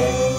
Yeah.